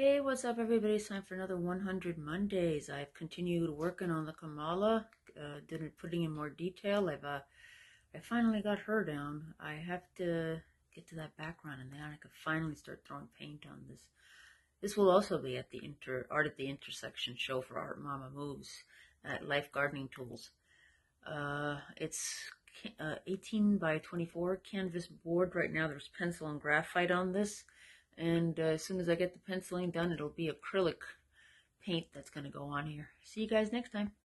Hey, what's up, everybody? It's time for another 100 Mondays. I've continued working on the Kamala, uh, didn't putting in more detail. I've uh, I finally got her down. I have to get to that background, and then I can finally start throwing paint on this. This will also be at the inter art at the intersection show for Art Mama Moves at Life Gardening Tools. Uh, it's uh, 18 by 24 canvas board right now. There's pencil and graphite on this. And uh, as soon as I get the penciling done, it'll be acrylic paint that's going to go on here. See you guys next time.